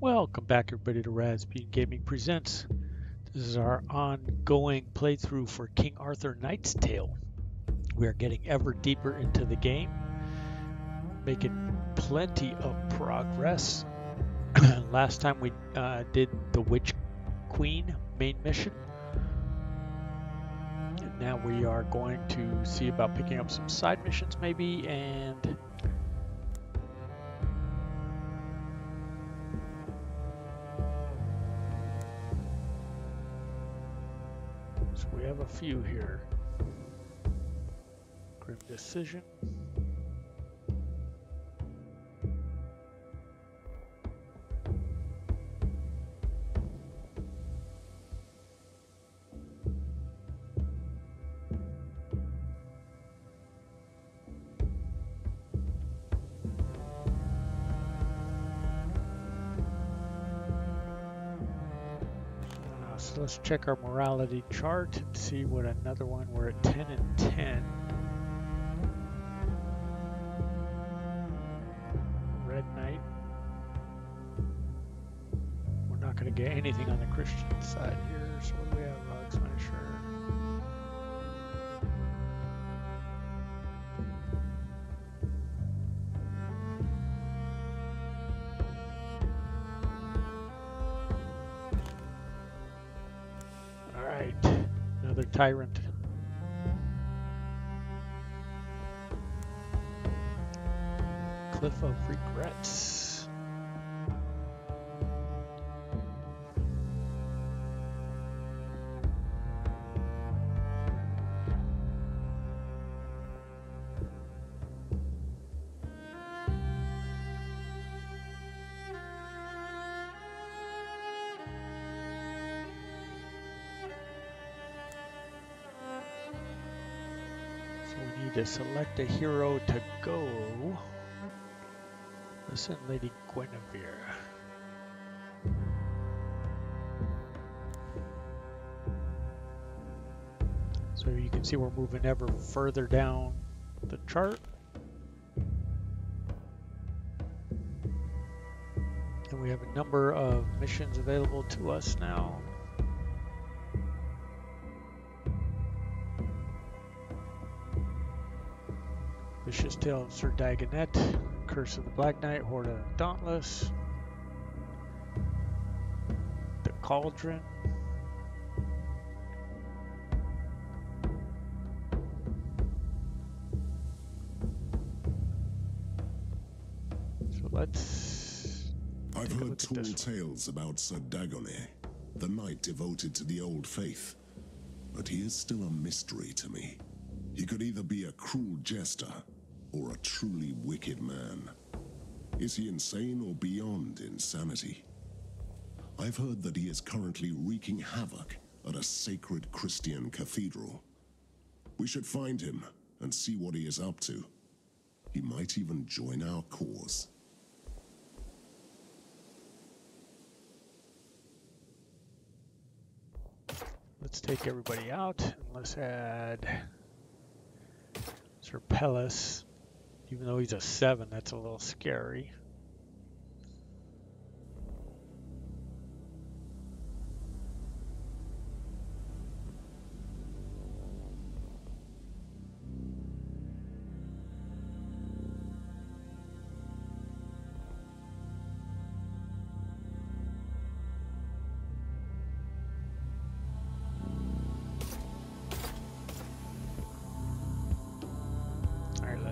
Welcome back everybody to Razzpuytin Gaming Presents. This is our ongoing playthrough for King Arthur Knight's Tale. We are getting ever deeper into the game, making plenty of progress. Last time we uh, did the Witch Queen main mission. And now we are going to see about picking up some side missions maybe and few here. Grim Decision. Check our morality chart and see what another one. We're at 10 and 10. Red Knight. We're not going to get anything on the Christian side here. So what do we have? Rock Smasher. Tyrant. Cliff of Regrets. Need to select a hero to go. Listen, Lady Guinevere. So you can see we're moving ever further down the chart. And we have a number of missions available to us now. Vicious Tale of Sir Dagonet, Curse of the Black Knight, Horde of Dauntless, The Cauldron, so let's I've heard tall tales about Sir Dagonet, the knight devoted to the old faith. But he is still a mystery to me. He could either be a cruel jester or a truly wicked man. Is he insane or beyond insanity? I've heard that he is currently wreaking havoc at a sacred Christian cathedral. We should find him and see what he is up to. He might even join our cause. let's take everybody out and let's add Sir Pelleas. Even though he's a seven, that's a little scary.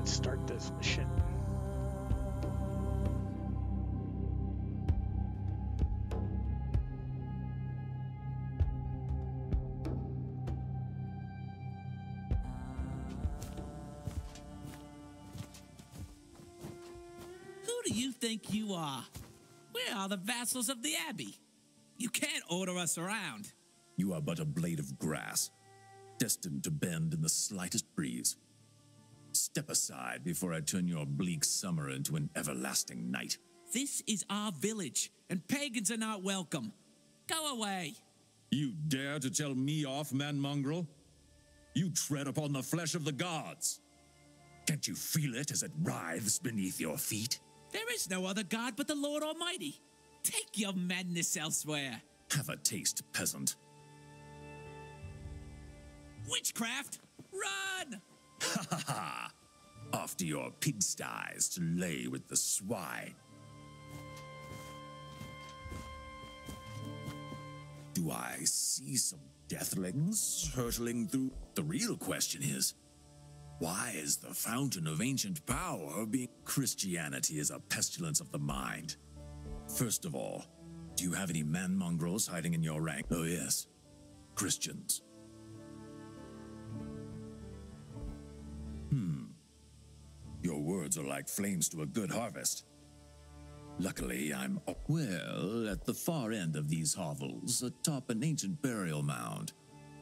Let's start this mission. Who do you think you are? We are the vassals of the Abbey. You can't order us around. You are but a blade of grass, destined to bend in the slightest breeze. Step aside before I turn your bleak summer into an everlasting night. This is our village, and pagans are not welcome. Go away. You dare to tell me off, man mongrel? You tread upon the flesh of the gods. Can't you feel it as it writhes beneath your feet? There is no other God but the Lord Almighty. Take your madness elsewhere. Have a taste, peasant. Witchcraft! Run! Ha ha ha! Off to your pigsties to lay with the swine. Do I see some deathlings hurtling through? The real question is, why is the fountain of ancient power being Christianity is a pestilence of the mind? First of all, do you have any man mongrels hiding in your rank? Oh yes, Christians. Your words are like flames to a good harvest. Luckily, I'm well at the far end of these hovels, atop an ancient burial mound,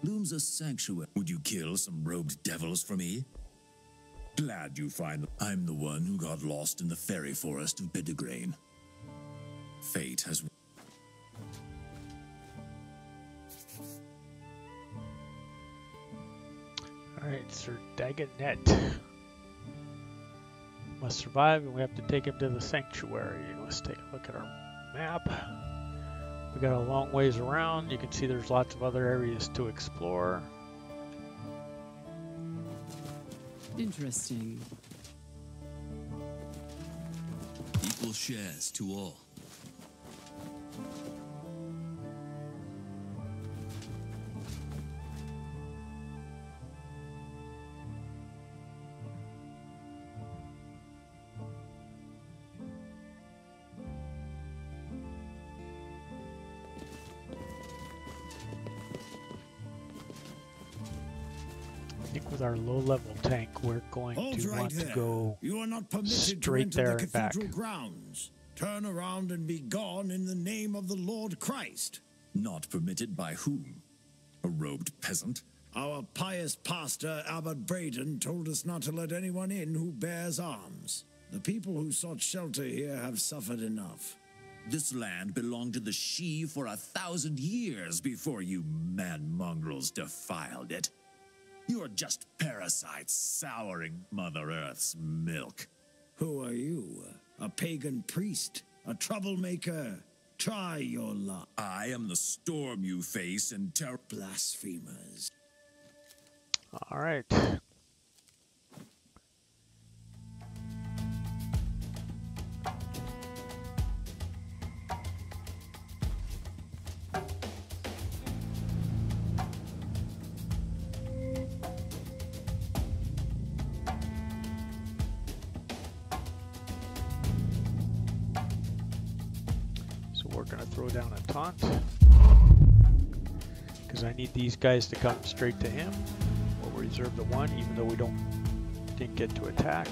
looms a sanctuary. Would you kill some robed devils for me? Glad you find I'm the one who got lost in the fairy forest of Bedegraine. Fate has. Alright, Sir Dagonet. Must survive, and we have to take him to the sanctuary. Let's take a look at our map. We got a long ways around. You can see there's lots of other areas to explore. Interesting. Equal shares to all. We're going Hold to right want to go You are not permitted to straight enter there the cathedral grounds. Turn around and be gone in the name of the Lord Christ. Not permitted by whom? A robed peasant? Our pious pastor, Abbot Braden, told us not to let anyone in who bears arms. The people who sought shelter here have suffered enough. This land belonged to the Sidhe for a thousand years before you man mongrels defiled it. You're just parasites souring Mother Earth's milk. Who are you? A pagan priest? A troublemaker? Try your luck, I am the storm you face and terror. blasphemers. Alright. So these guys to come straight to him. We'll reserve the one, even though we don't didn't get to attack.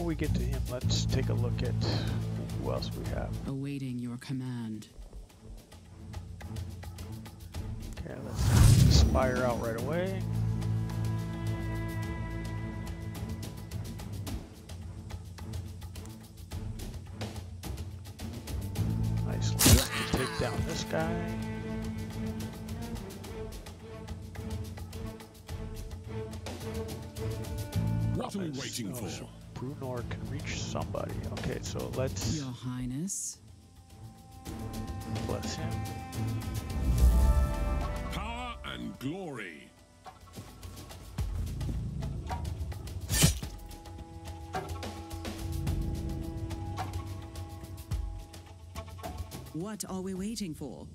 Before we get to him, let's take a look at who else we have. Awaiting your command. Okay, let's spire out right away. Let's Your Highness. bless him. Power and glory. What are we waiting for?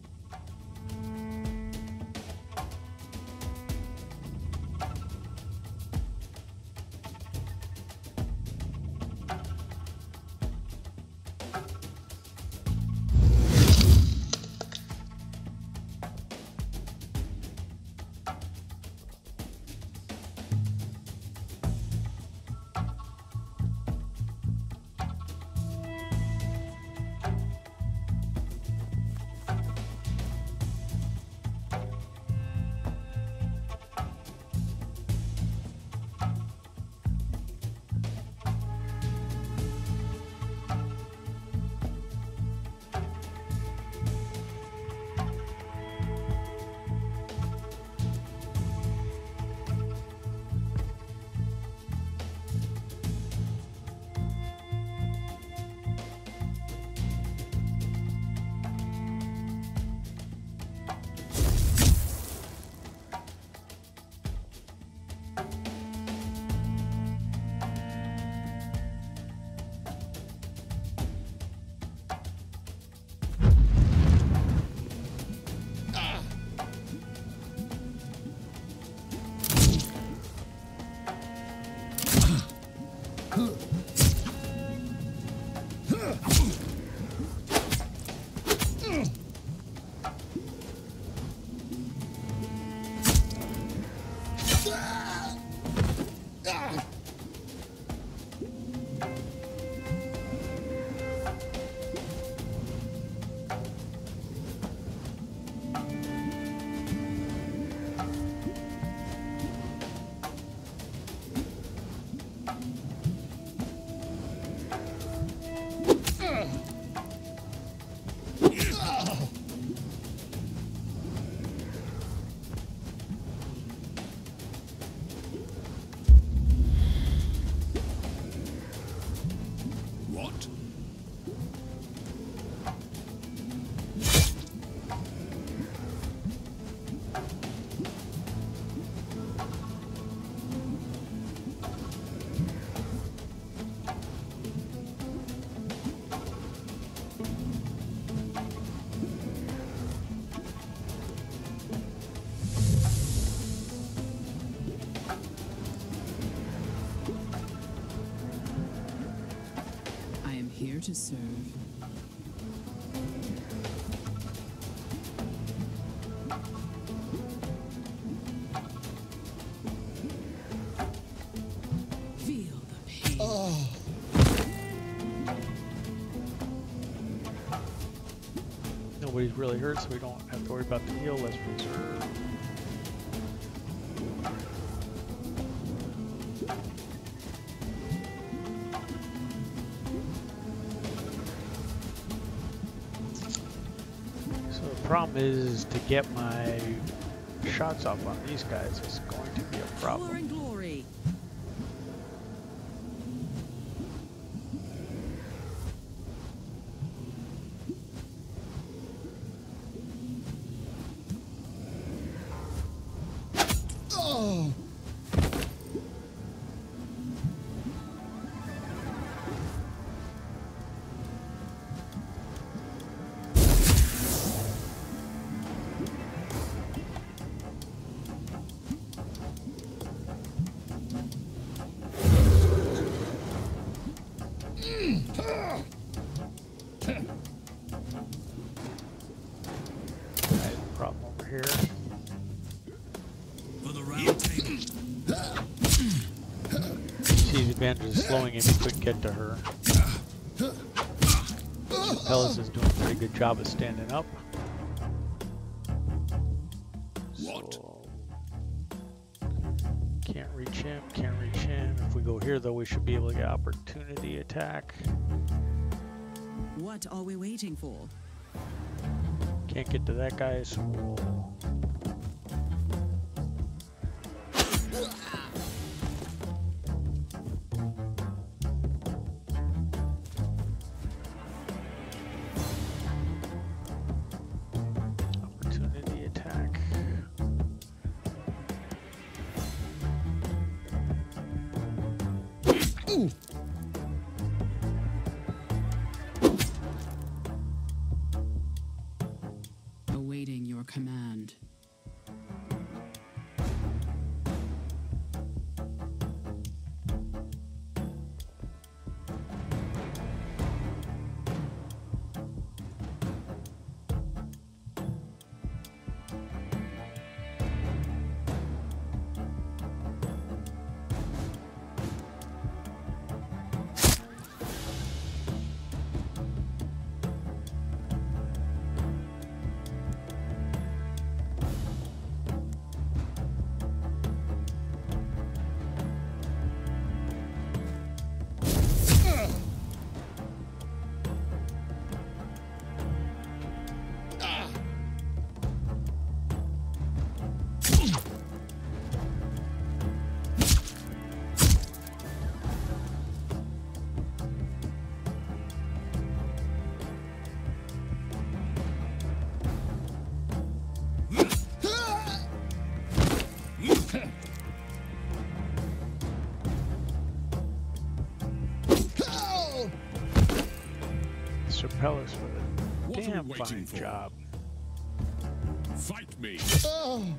Serve. Feel the pain. Nobody's really hurt, so we don't have to worry about the heal. Let's reserve. Is to get my shots off on these guys is going to be a problem. The advantage of slowing him, he couldn't get to her. Pelleas is doing a pretty good job of standing up. What? So, can't reach him, can't reach him. If we go here though, we should be able to get opportunity attack. What are we waiting for? Can't get to that guy, so we'll... Awaiting waiting fine for? job. Fight me! I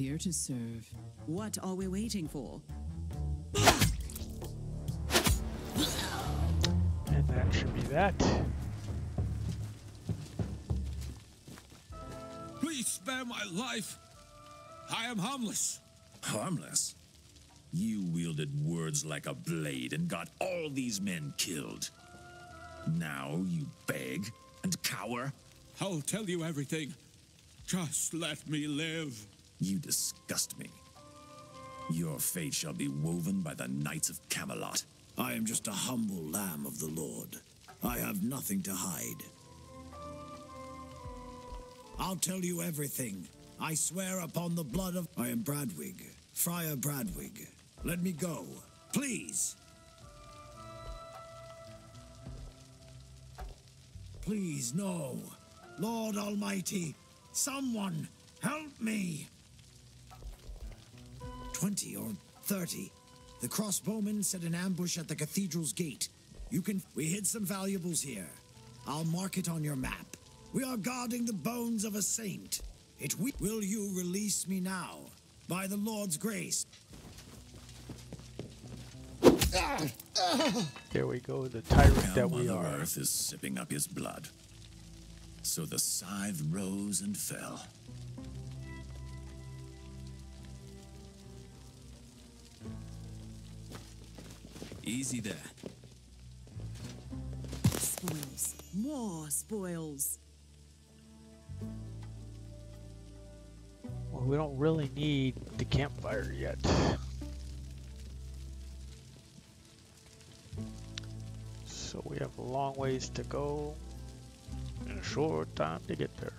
here to serve. What are we waiting for? And that should be that. Please spare my life! I am harmless! Harmless? You wielded words like a blade and got all these men killed. Now you beg and cower? I'll tell you everything. Just let me live. You disgust me. Your fate shall be woven by the Knights of Camelot. I am just a humble lamb of the Lord. I have nothing to hide. I'll tell you everything. I swear upon the blood of. I am Bradwig, Friar Bradwig. Let me go, please. Please, no. Lord Almighty, someone help me. Twenty or thirty. The crossbowmen set an ambush at the cathedral's gate. You can. We hid some valuables here. I'll mark it on your map. We are guarding the bones of a saint. It we- will you release me now, by the Lord's grace. There we go, the tyrant that we are. Earth is sipping up his blood. So the scythe rose and fell. Easy there. Spoils. More spoils. Well, we don't really need the campfire yet. So we have a long ways to go and a short time to get there.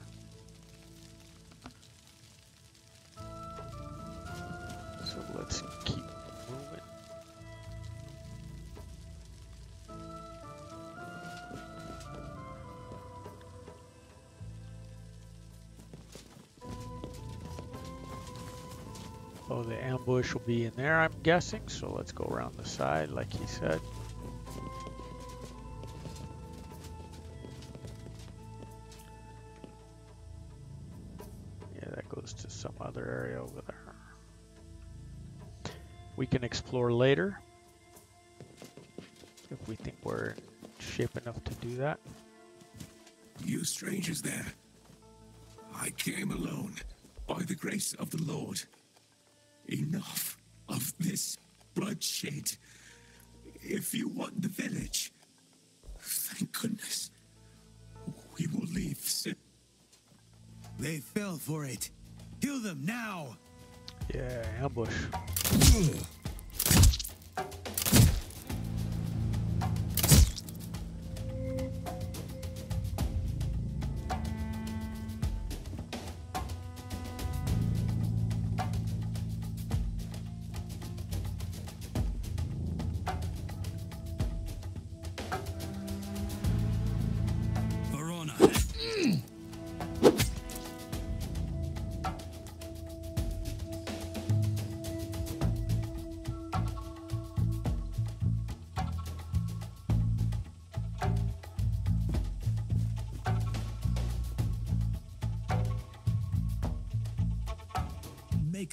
Oh, the ambush will be in there, I'm guessing. So let's go around the side, like he said. Yeah, that goes to some other area over there. We can explore later if we think we're in shape enough to do that. You strangers there. I came alone by the grace of the Lord. Enough of this bloodshed. If you want the village, thank goodness, we will leave soon. They fell for it. Kill them now! Yeah, ambush.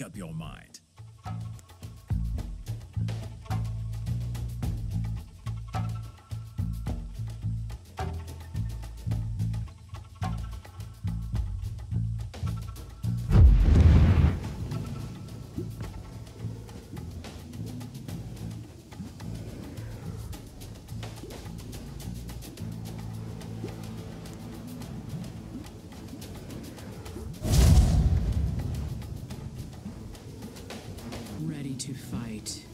Up your mind. Right.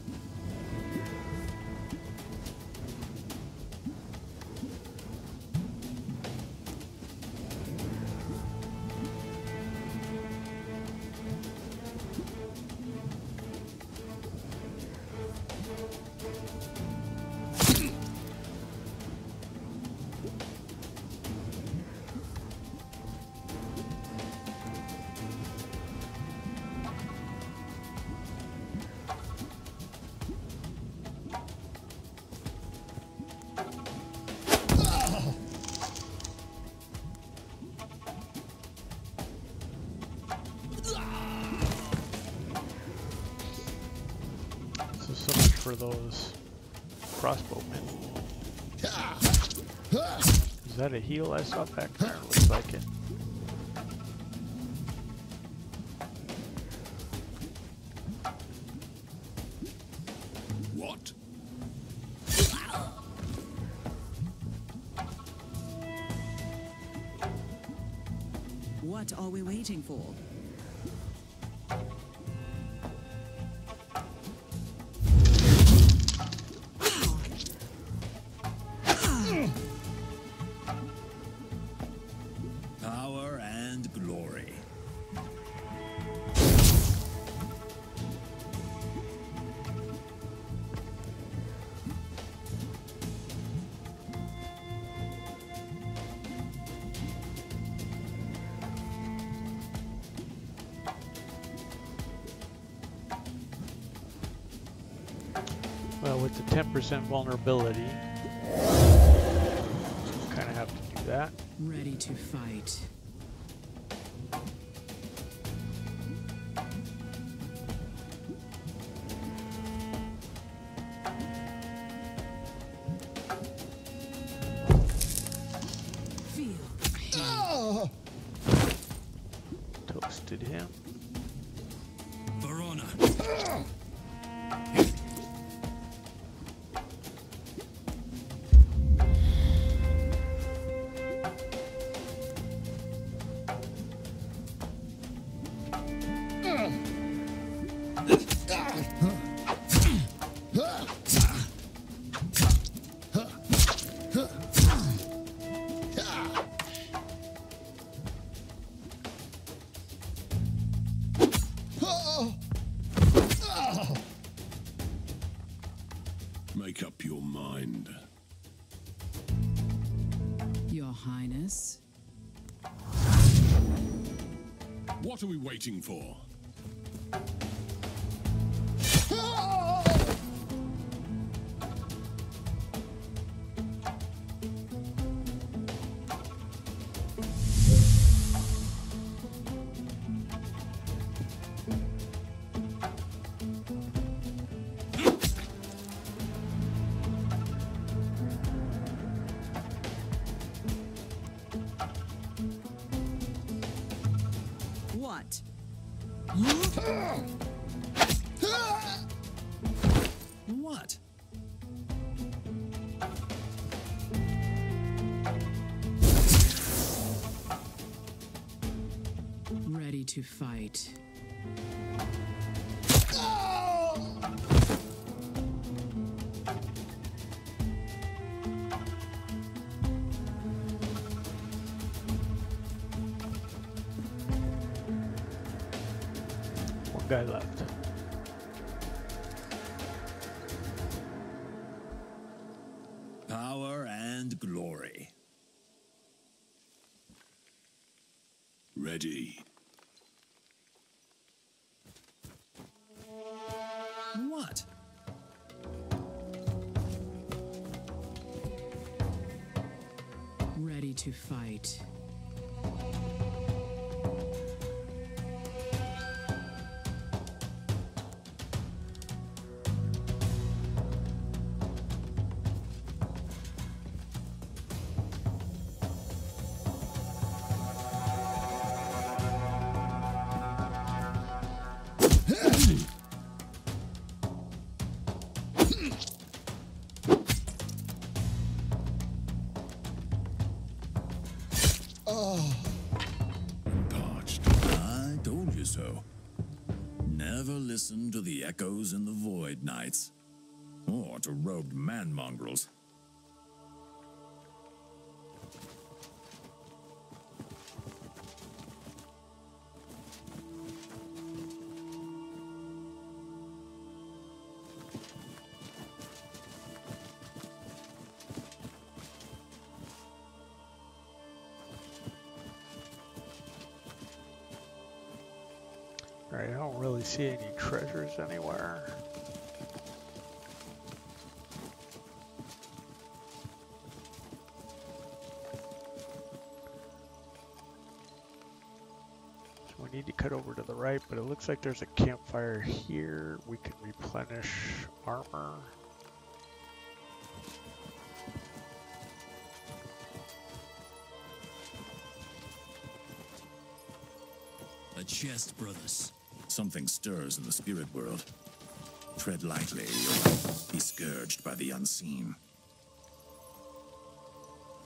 For those crossbowmen. Is that a heal I saw back there? Looks like it. What? What are we waiting for? 50% vulnerability. Kind of have to do that. Ready to fight. What are we waiting for? To fight. One guy left. Power and glory. Ready. To fight. Echoes in the void nights. Or to robed man mongrels. See any treasures anywhere. So when need to cut over to the right, but it looks like there's a campfire here. We can replenish armor. A chest, brothers. Something stirs in the spirit world. Tread lightly, or be scourged by the unseen.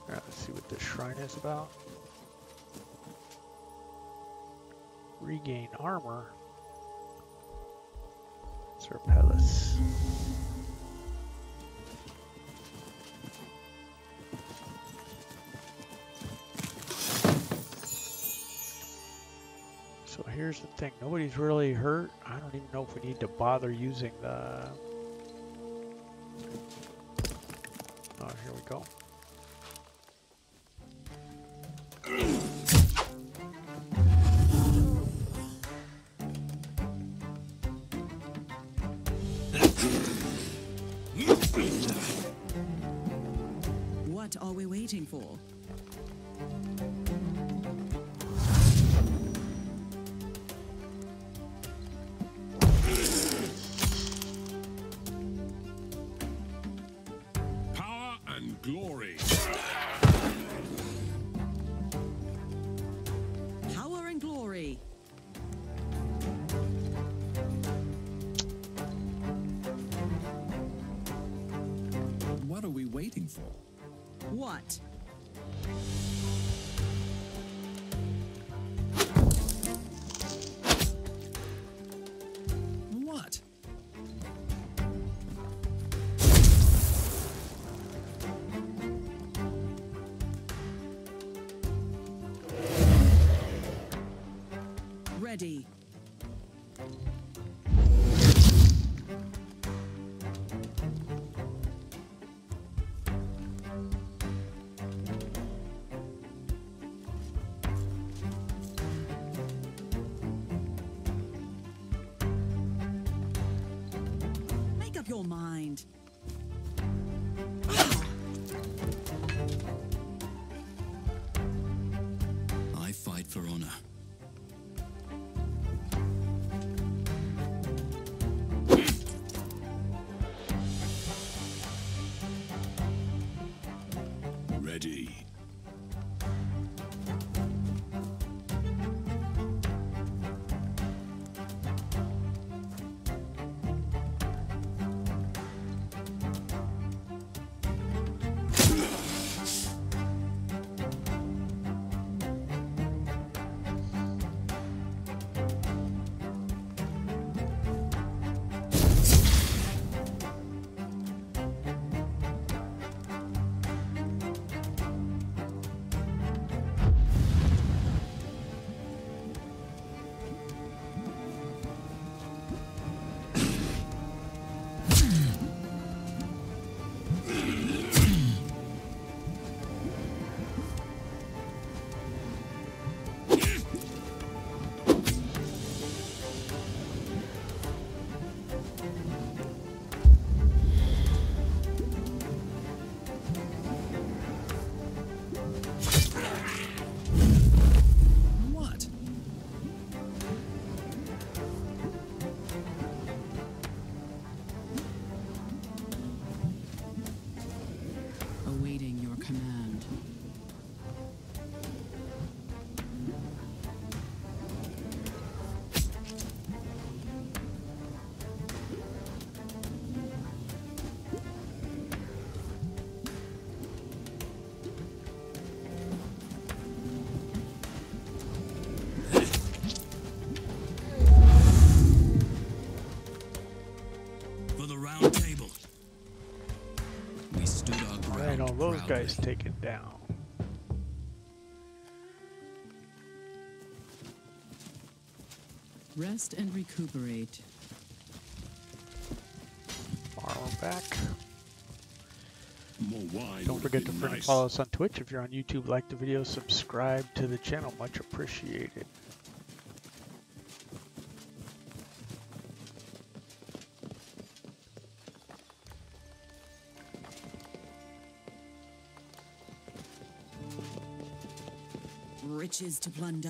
Let's see what this shrine is about. Regain armor. Sir Pelleas. Here's the thing, nobody's really hurt. I don't even know if we need to bother using the... guys proudly. taken down. Rest and recuperate. Armor back. Don't forget to been friend and nice. follow us on Twitch. If you're on YouTube, like the video, subscribe to the channel. Much appreciated. riches to plunder.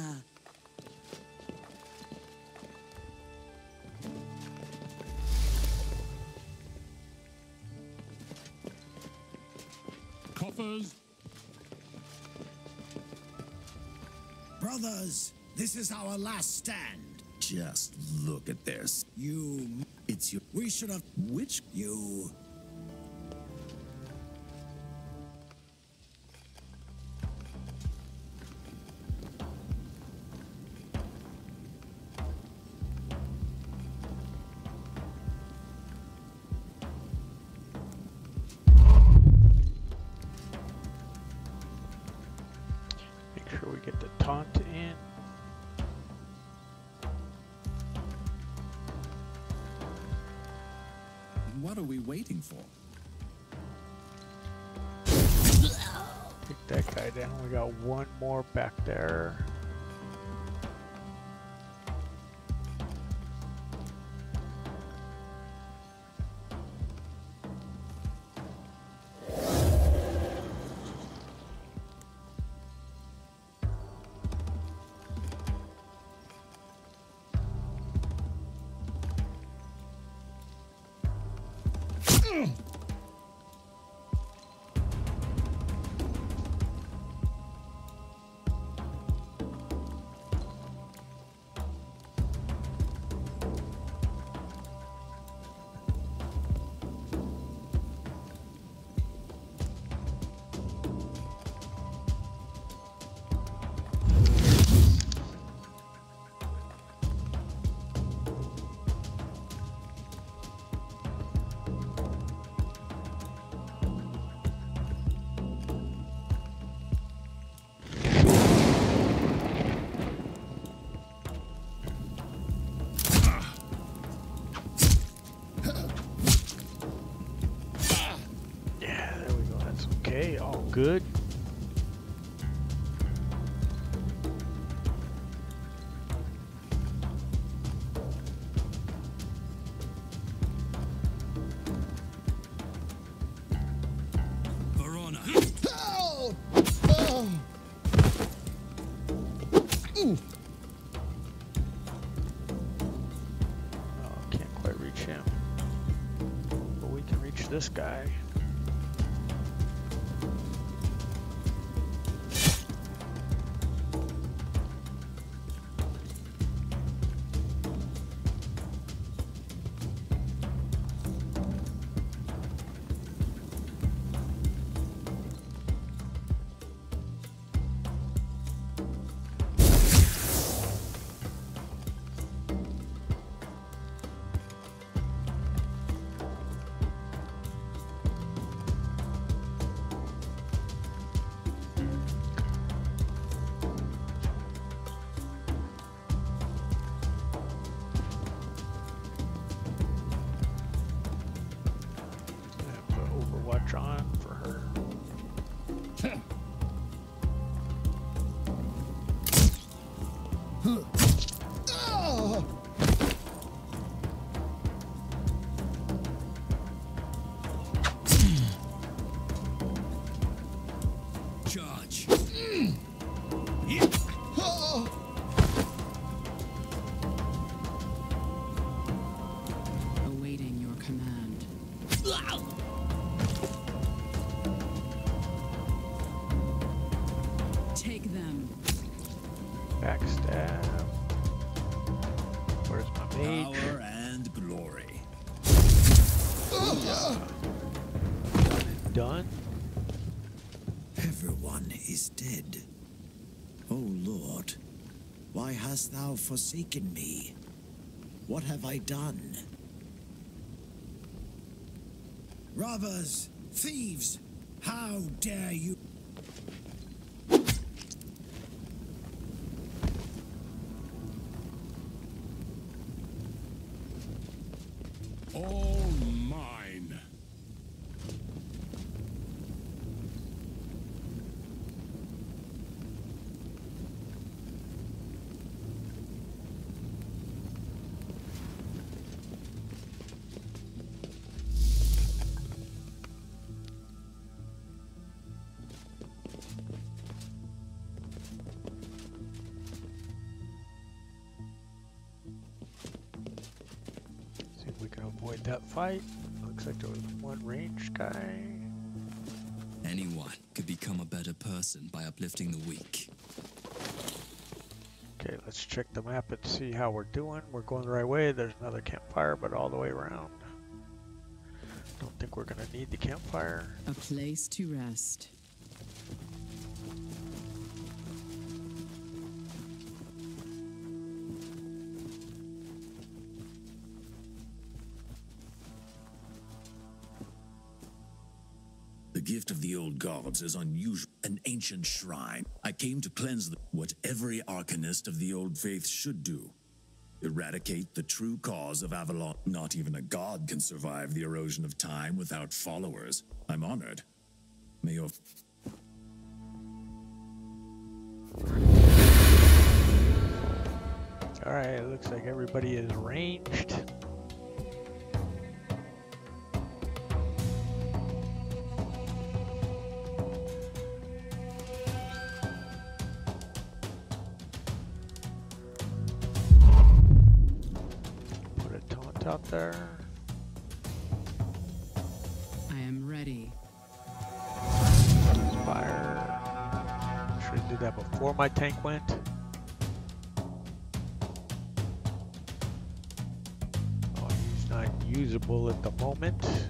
Coffers! Brothers, this is our last stand. Just look at this. You... It's you... We should have... Which... You... more back there. Good. Verona. Oh, can't quite reach him. But we can reach this guy. Hast thou forsaken me? What have I done? Robbers, thieves, how dare you? That fight. Looks like there was one range guy. Anyone. Anyone could become a better person by uplifting the weak. Okay, let's check the map and see how we're doing. We're going the right way. There's another campfire, but all the way around. Don't think we're gonna need the campfire. A place to rest. Is unusual, an ancient shrine. I came to cleanse the, what every arcanist of the old faith should do. Eradicate the true cause of Avalon. Not even a god can survive the erosion of time without followers. I'm honored. May your Alright, looks like everybody is ranged. My tank went. Oh, he's not usable at the moment.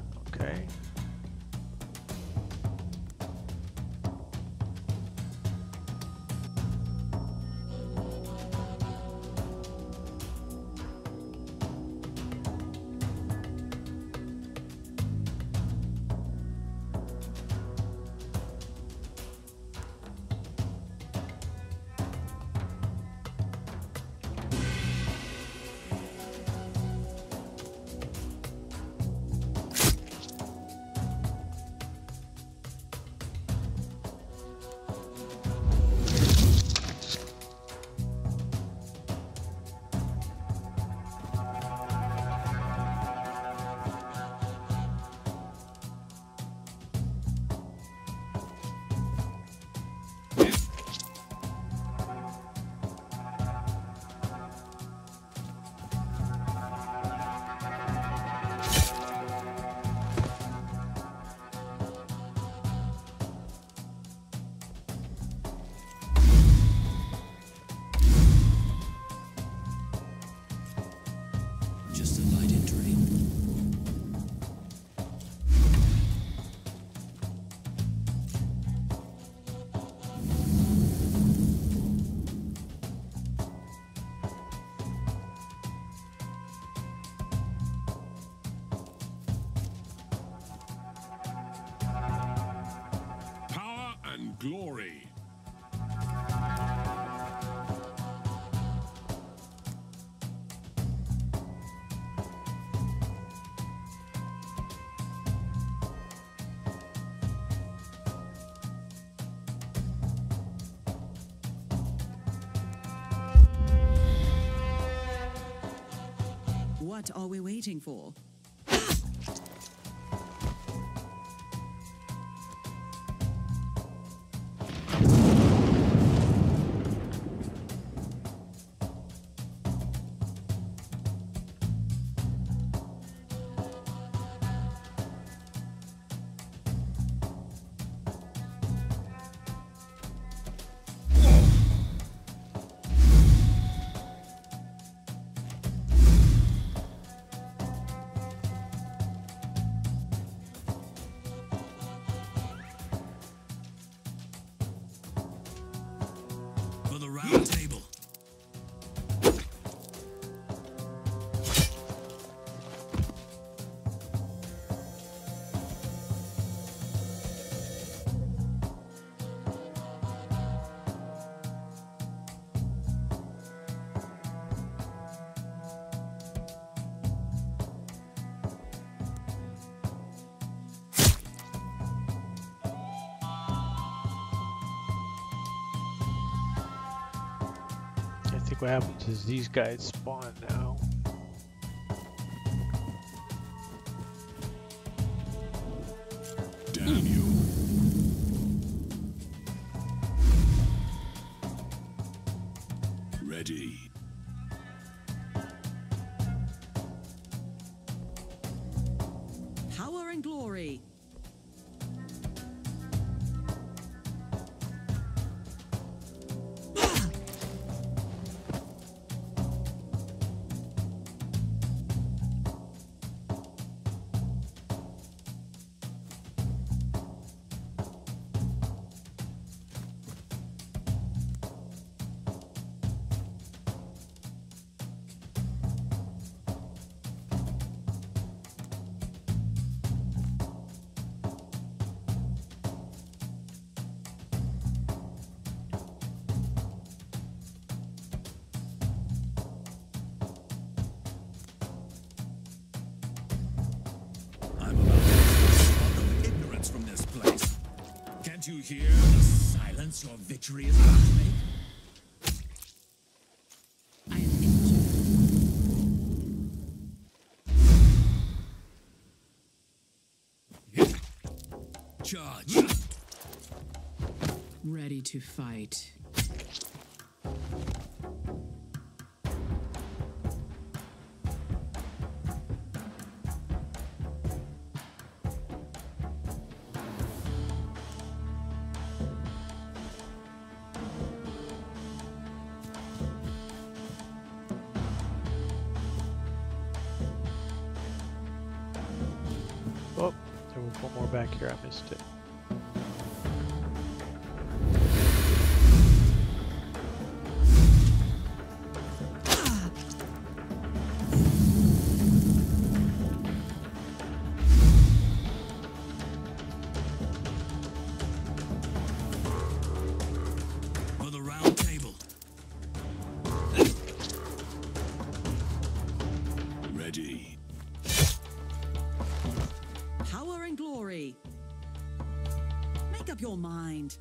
What are we waiting for? Think what happens is these guys spawn now. Damn you. Ready. Hear the silence your victory is about to make? I am injured. Charge. Ready to fight. Table. Ready. Power and glory. Make up your mind.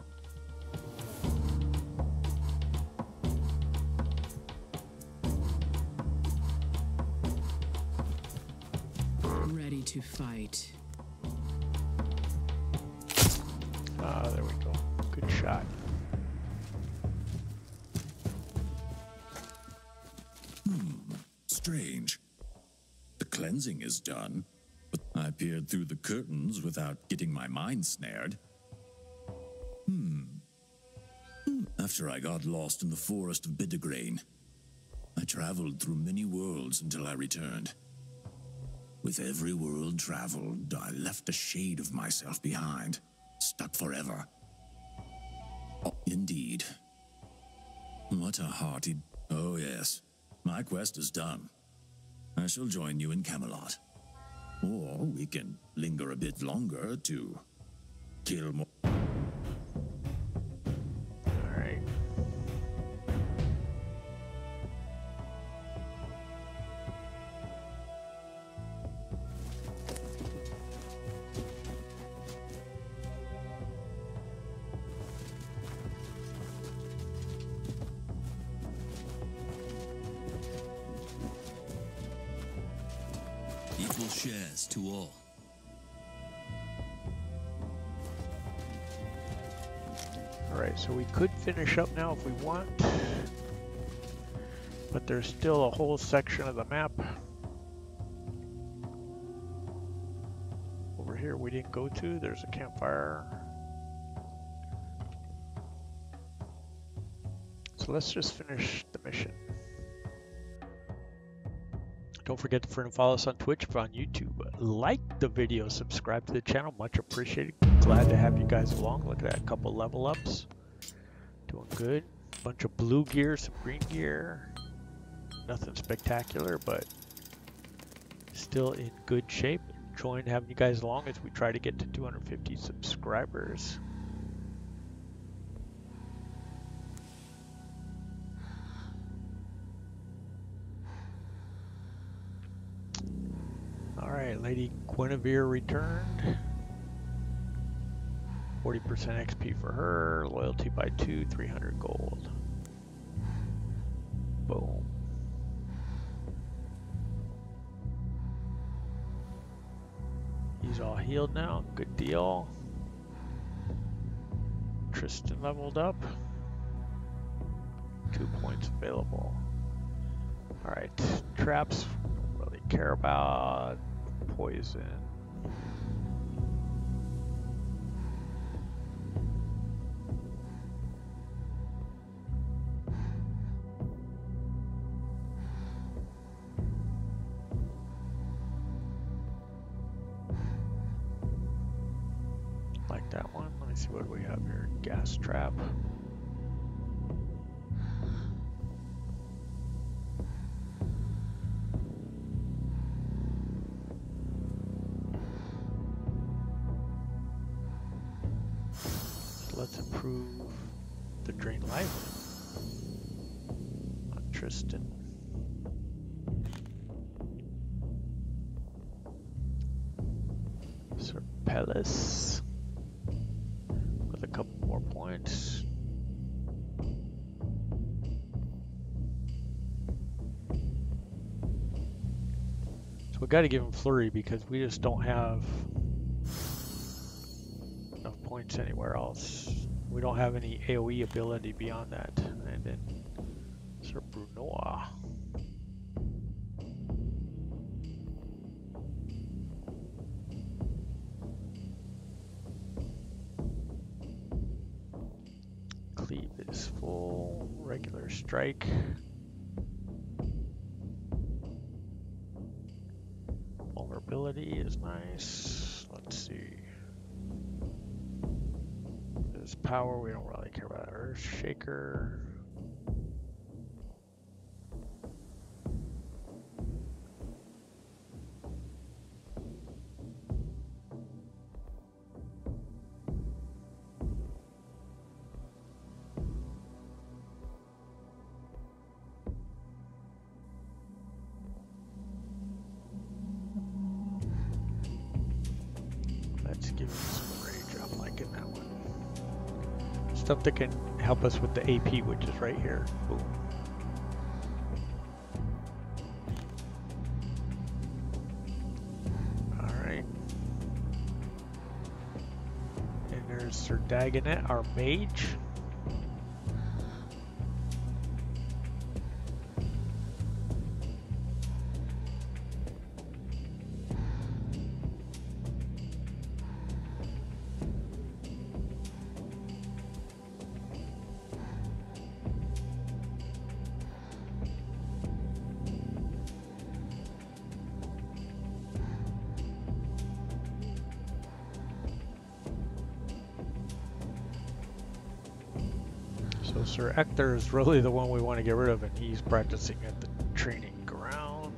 Ready to fight. Ah, there we go. Good shot. Strange. The cleansing is done, but I peered through the curtains without getting my mind snared. After I got lost in the forest of Bedegraine, I traveled through many worlds until I returned. With every world traveled, I left a shade of myself behind, stuck forever. Oh, indeed. What a hearty. Oh, yes. My quest is done. I shall join you in Camelot. Or we can linger a bit longer to kill more. Could finish up now if we want. But there's still a whole section of the map. Over here we didn't go to. There's a campfire. So let's just finish the mission. Don't forget to follow us on Twitch, on YouTube. Like the video, subscribe to the channel, much appreciated. Glad to have you guys along. Look at that, a couple level ups. Doing good. Bunch of blue gear, some green gear. Nothing spectacular, but still in good shape. Enjoying having you guys along as we try to get to 250 subscribers. Alright, Lady Guinevere returned. 40% XP for her, loyalty by 2, 300 gold. Boom. He's all healed now, good deal. Tristan leveled up. Two points available. Alright, traps, don't really care about. Poison. We got to give him flurry because we just don't have enough points anywhere else. We don't have any AoE ability beyond that. And then Sir Brunor. Cleave is full, regular strike. Vulnerability is nice. Let's see. This power, we don't really care about. Earth Shaker. Help us with the AP, which is right here. Boom. Alright. And there's Sir Dagonet, our mage. So Sir Ector is really the one we want to get rid of, and he's practicing at the training ground.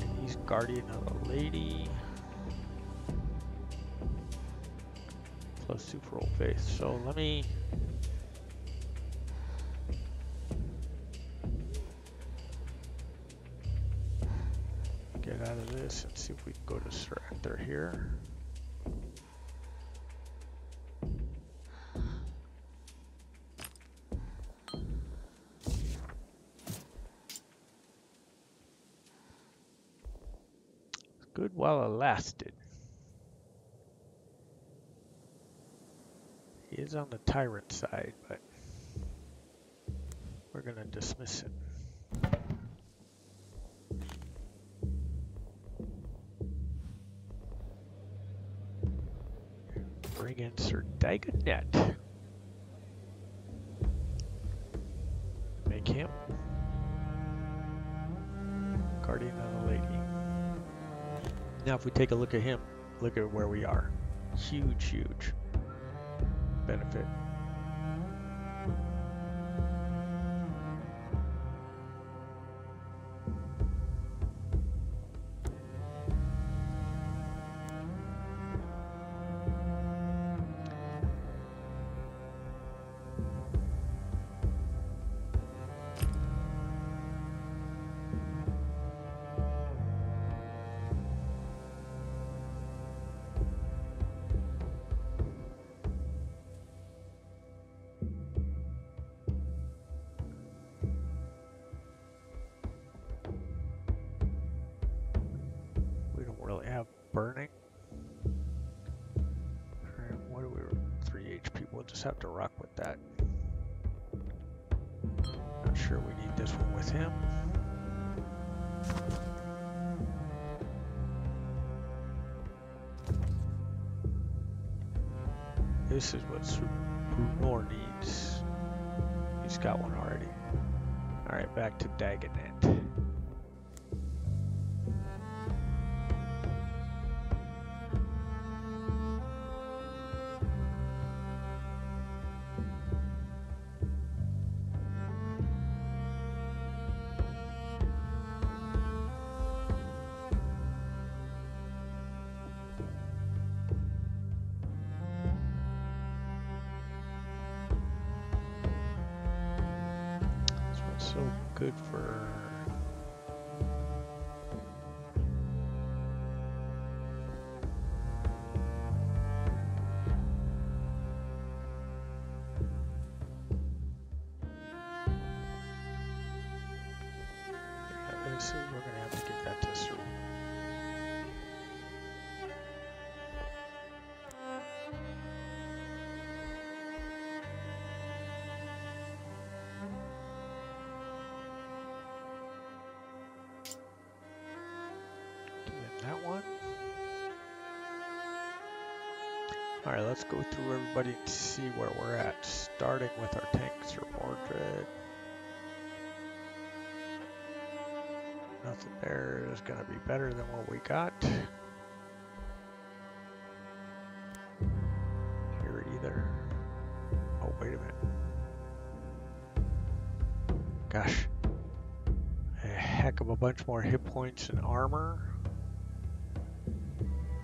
And he's guardian of the lady. Plus for old faith. So let me. Get out of this and see if we can go to Sir Ector here. Good while it lasted. He is on the tyrant side, but we're going to dismiss him. Bring in Sir Dagonet. Now, if we take a look at him, look at where we are. Huge, huge benefit. Good for. Alright, let's go through everybody and see where we're at. Starting with our tanks or Mordred. Nothing there is going to be better than what we got. Here either. Oh, wait a minute. Gosh. A heck of a bunch more hit points and armor.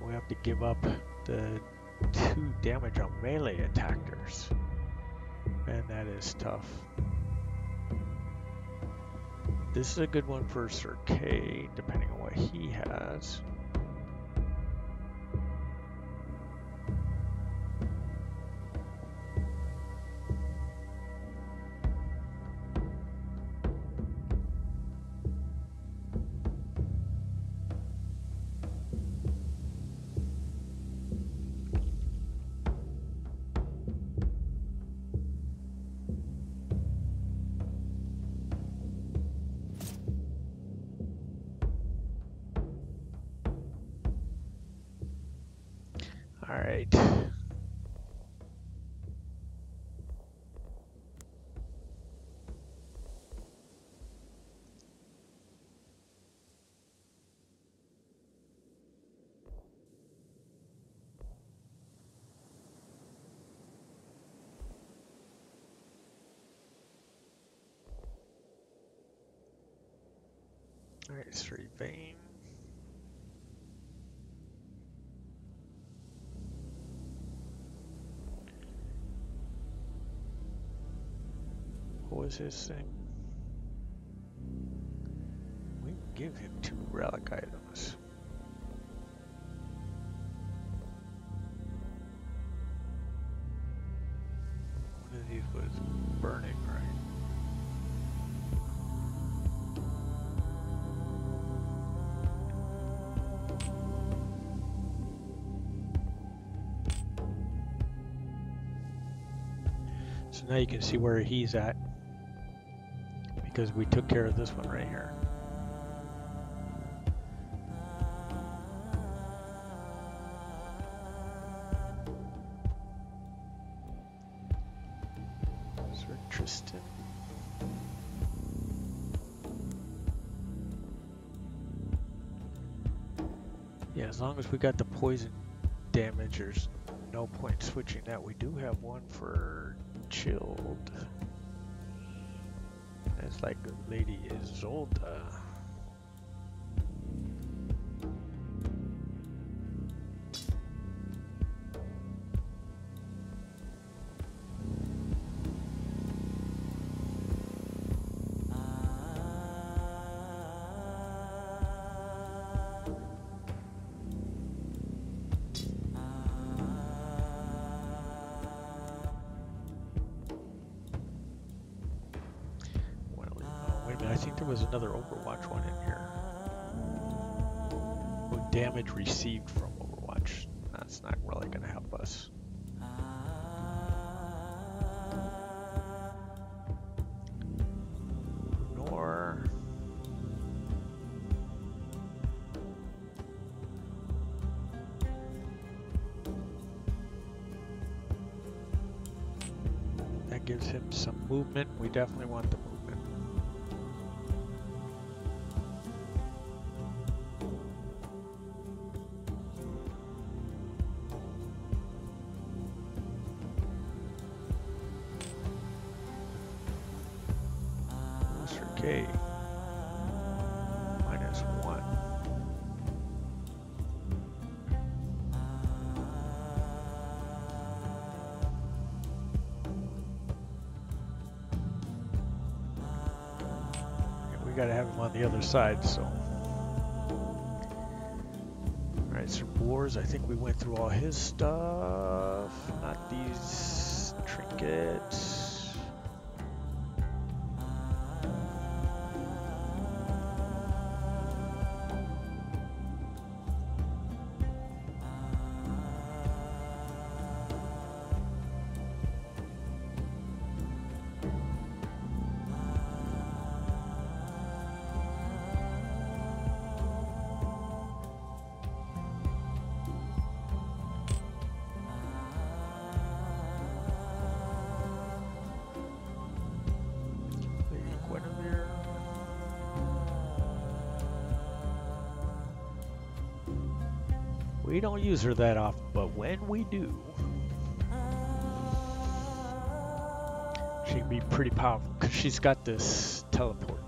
We have to give up the two damage on melee attackers. Man, that is tough. This is a good one for Sir Kay, depending on what he has. All right. All right, three vein. Was his thing? We give him two relic items. One of these was burning, right? So now you can see where he's at because we took care of this one right here. Sir Tristan. Yeah, as long as we got the poison damage, there's no point switching that. We do have one for chilled. It's like Lady Isolda. Was another Overwatch one in here. Oh, damage received from Overwatch. That's not really going to help us. Nor. That gives him some movement. We definitely want the the other side, so. Alright, Sir Bors, I think we went through all his stuff. Not these trinkets. We don't use her that often, but when we do, she can be pretty powerful because she's got this teleport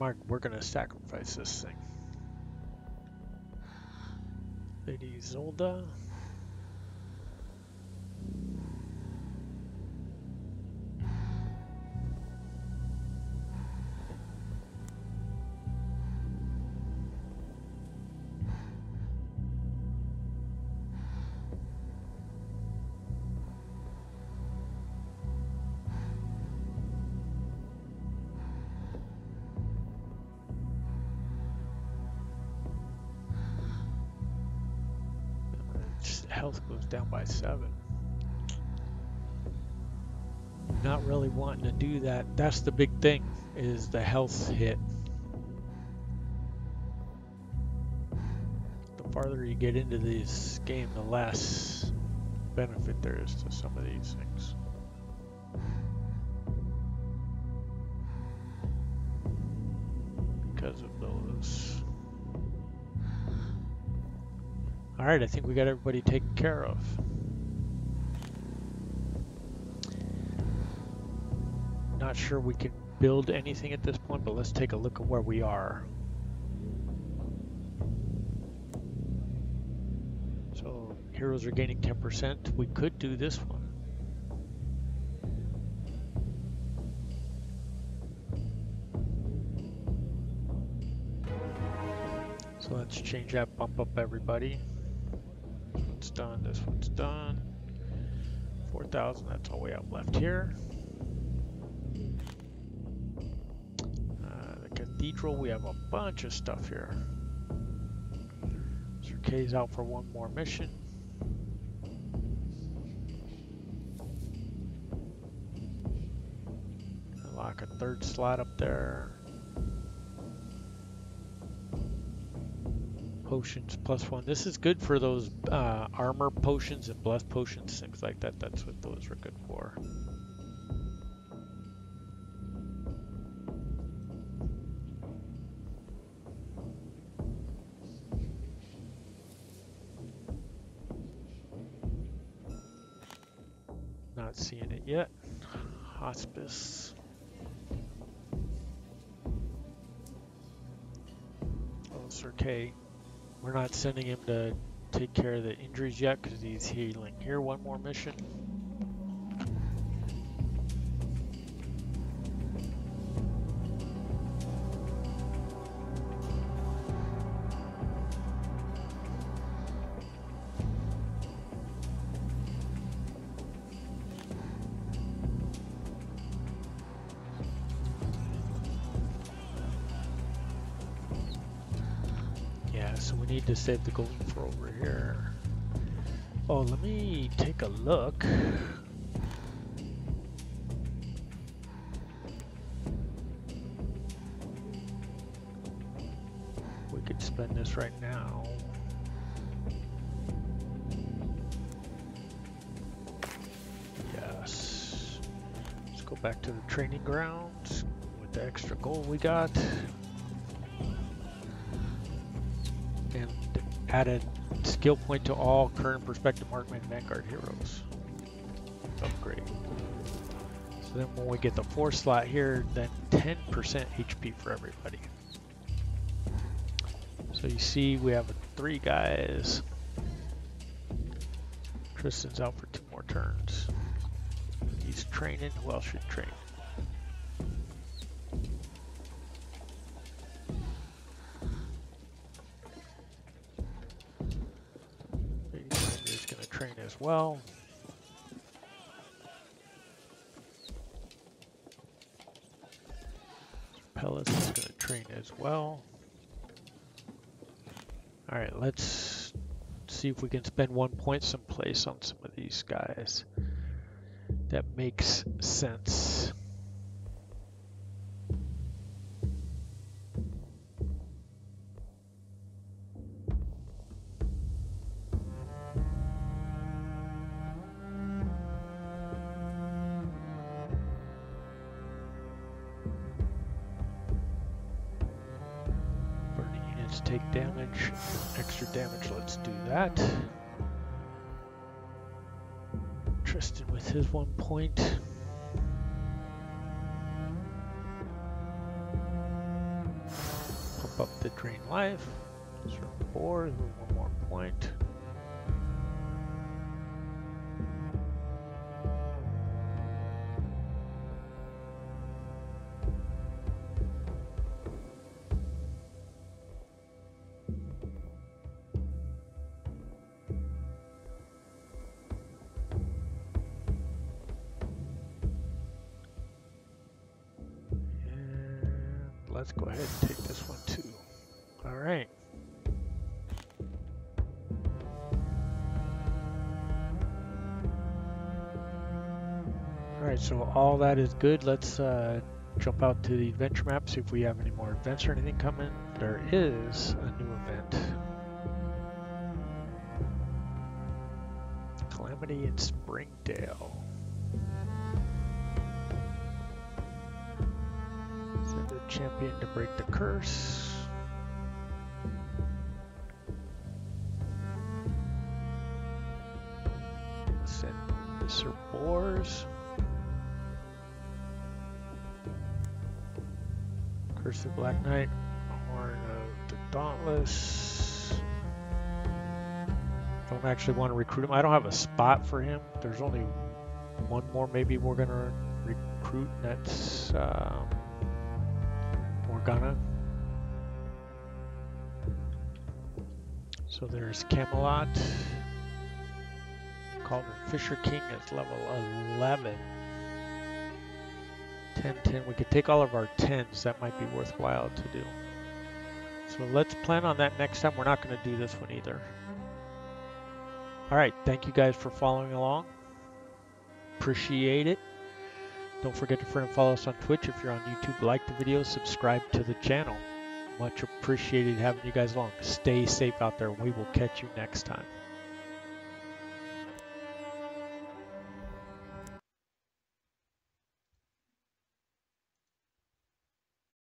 We're, we're gonna sacrifice this thing. Lady Zolda. Down by seven. Not really wanting to do that. That's the big thing, is the health hit. The farther you get into this game, the less benefit there is to some of these things. Because of those. Alright, I think we got everybody taken care of. Not sure we can build anything at this point, but let's take a look at where we are. So, heroes are gaining 10%. We could do this one. So let's change that, bump up everybody. Done, this one's done. 4,000, that's all we have left here. Uh, the cathedral, we have a bunch of stuff here. Sir Kay's out for one more mission. Lock a third slot up there. Potions plus one. This is good for those uh, armor potions and bless potions, things like that. That's what those are good for. Not seeing it yet. Hospice. Oh, Sir Kay. We're not sending him to take care of the injuries yet because he's healing. Here, one more mission. Save the golden for over here. Oh, let me take a look. We could spend this right now. Yes. Let's go back to the training grounds with the extra gold we got. Added skill point to all current prospective Markman Vanguard heroes. Upgrade. So then when we get the four slot here, then 10% HP for everybody. So you see we have three guys. Tristan's out for two more turns. He's training. Who else should train? train as well. Pelleas is going to train as well. Alright, let's see if we can spend one point someplace on some of these guys. That makes sense. Point. Pump up the drain life. One more point. Let's go ahead and take this one too. All right. All right, so all that is good. Let's uh, jump out to the adventure map, see if we have any more events or anything coming. There is a new event. Calamity in Springdale. Champion to break the curse. Send Sir Bors. Curse of Black Knight. Horn of the Dauntless. Don't actually want to recruit him. I don't have a spot for him. There's only one more maybe we're going to recruit. That's... Um, Morgana. So there's Camelot. Cauldron Fisher King is level 11. 10, 10. We could take all of our 10s. That might be worthwhile to do. So let's plan on that next time. We're not going to do this one either. Alright, thank you guys for following along. Appreciate it. Don't forget to friend and follow us on Twitch. If you're on YouTube, like the video, subscribe to the channel. Much appreciated having you guys along. Stay safe out there. We will catch you next time.